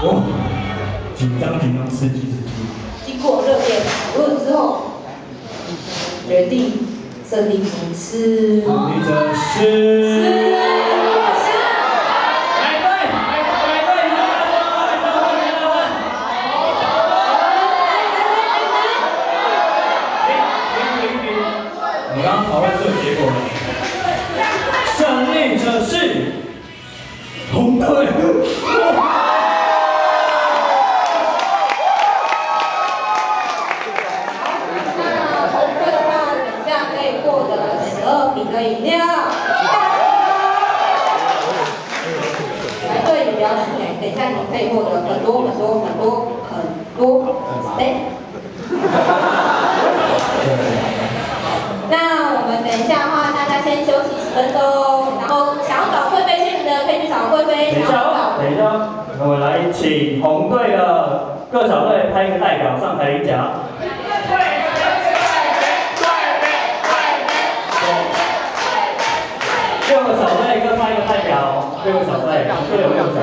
紧张紧张，刺激刺激。经过热烈讨论之后，决定胜利者是。胜利者是。我刚刚讨论这个结果了，胜利者是红队。那红队的话，等下可以获得十二瓶的饮料。白队也不要气馁，等下你可以获得很多很多很多很多哎。那我们等一下的话，大家先休息十分钟，然后想要找贵妃签名的可以去找贵妃。等一下哦，等一下，我们来请红队的各小队派一个代表上台领奖。六个小队各派一个代表，六个小队，各有六个。